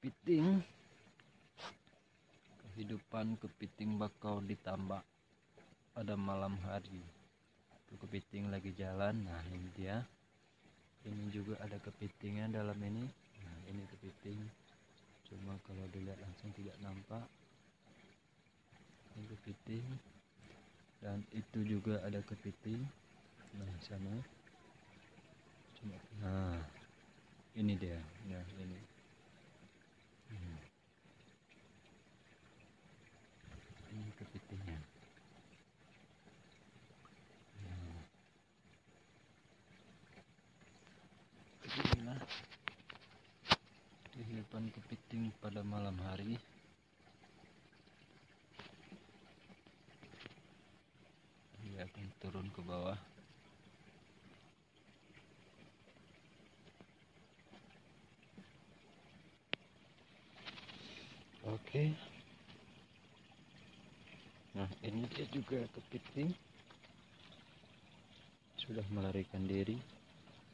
kepiting. Kehidupan kepiting bakau ditambak pada malam hari. Itu kepiting lagi jalan nah ini dia. Ini juga ada kepitingnya dalam ini. Nah ini kepiting. Cuma kalau dilihat langsung tidak nampak. Ini kepiting. Dan itu juga ada kepiting. Nah sana. Cuma nah ini dia. Nah ini hmm. ini kepitingnya nah. inilah kehidupan kepiting pada malam hari. Dia akan turun ke bawah. Oke. Nah ini dia juga kepiting. Sudah melarikan diri.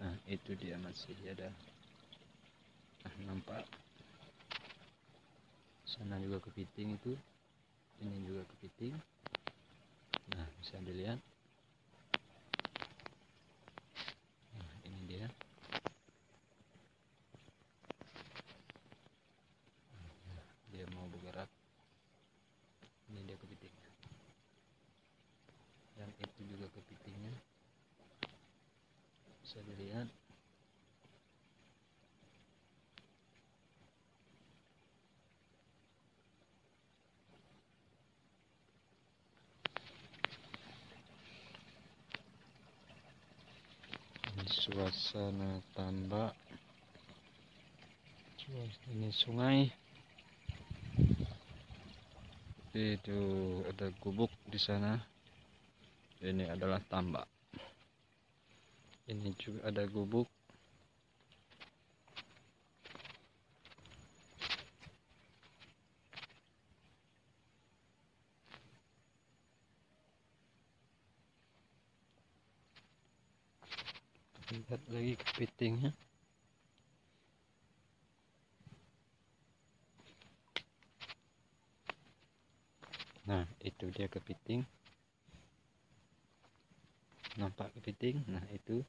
Nah itu dia masih ada nampak. Sana juga kepiting itu. Ini juga kepiting. Nah bisa dilihat. Nah ini dia. Dia mau bergerak. Ini dia kepitingnya. Dan itu juga kepitingnya. Bisa dilihat suasana tambak. Ini sungai. Itu ada gubuk di sana. Ini adalah tambak. Ini juga ada gubuk lihat lagi kepitingnya. Nah itu dia kepiting. Nampak kepiting? Nah itu.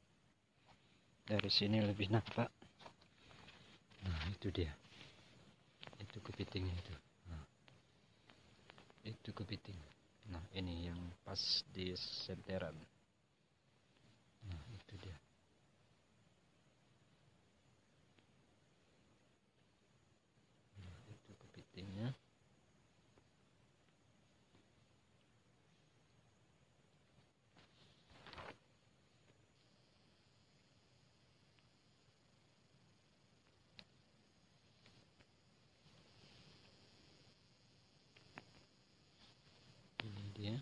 Dari sini lebih nampak. Nah itu dia. Itu kepitingnya itu. Nah, itu kepiting. Nah ini yang pas di senteran nah itu dia nah, itu kepitingnya ini dia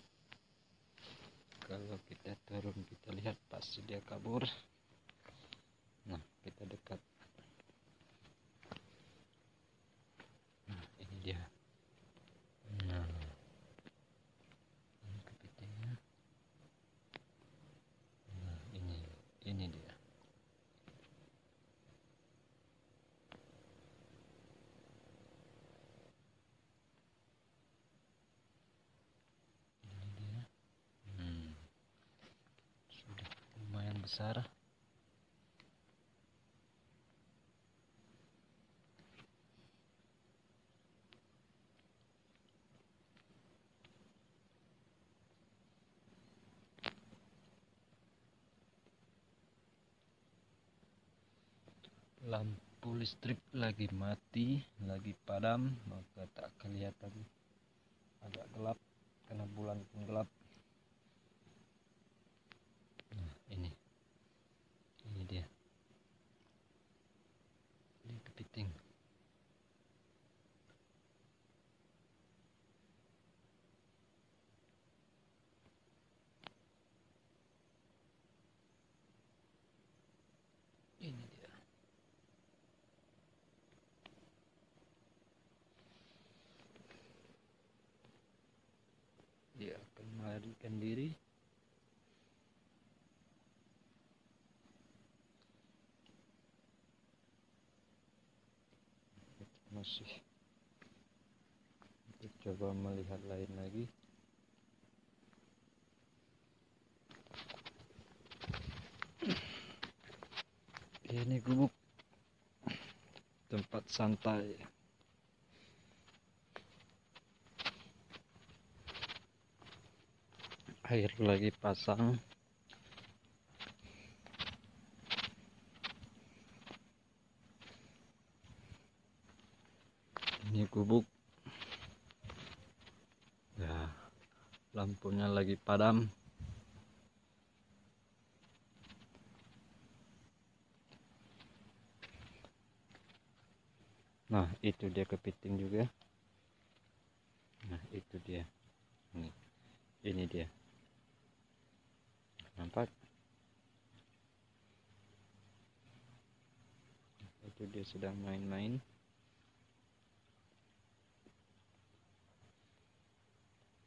kalau kita turun kita lihat pasti dia kabur nah kita dekat nah ini dia nah ini kepitingnya nah ini ini dia ini dia hmm. sudah lumayan besar. Lampu listrik lagi mati lagi padam maka tak kelihatan. Agak gelap karena bulan pun gelap nah ini ini dia ini kepiting ini dia dia akan melarikan diri. Masih coba melihat lain lagi. Ini gubuk tempat santai air lagi pasang. Ini gubuk. Ya lampunya lagi padam. Nah itu dia kepiting juga. Nah itu dia. Ini ini dia itu dia sedang main-main.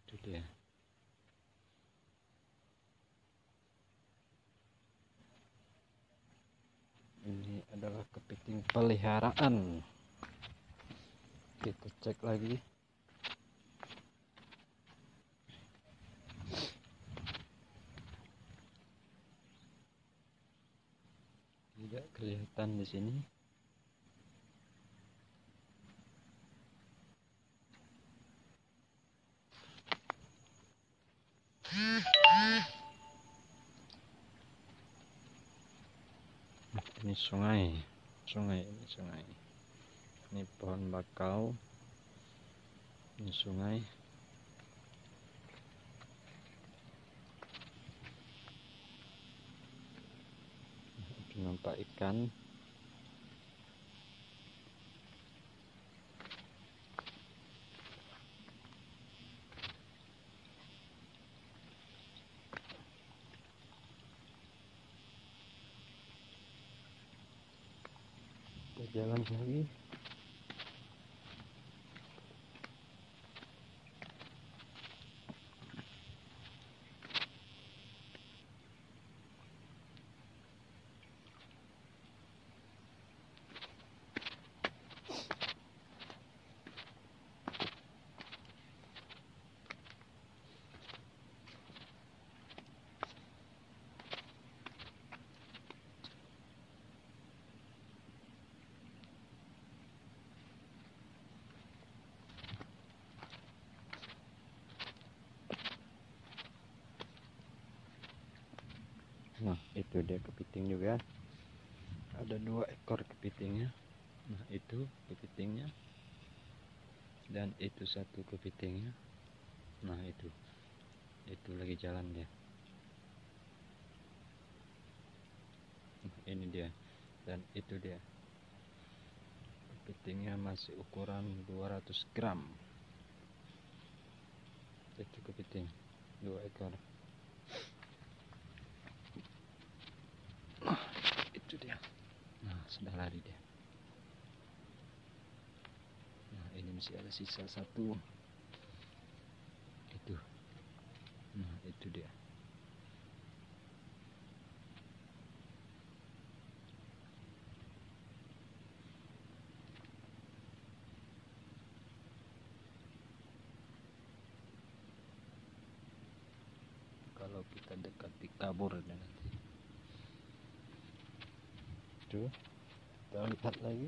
Itu dia. Ini adalah kepiting peliharaan. Kita cek lagi. Tidak kelihatan di sini sungai. Sungai ini sungai. Ini pohon bakau. Ini sungai. Nampak ikan kita Nah, itu dia kepiting juga. Ada dua ekor kepitingnya. Nah, itu kepitingnya. Dan itu satu kepitingnya. Nah, itu. Itu lagi jalan dia. Nah, ini dia. Dan itu dia. Kepitingnya masih ukuran 200 gram. Itu kepiting. Dua ekor. Itu dia. Nah sudah lari dia. Nah ini masih ada sisa satu. Itu. Nah itu dia. Kalau kita dekati kabur nanti itu kita lihat lagi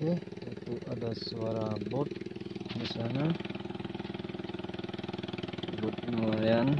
oke itu ada suara bot di sana. Bot nelayan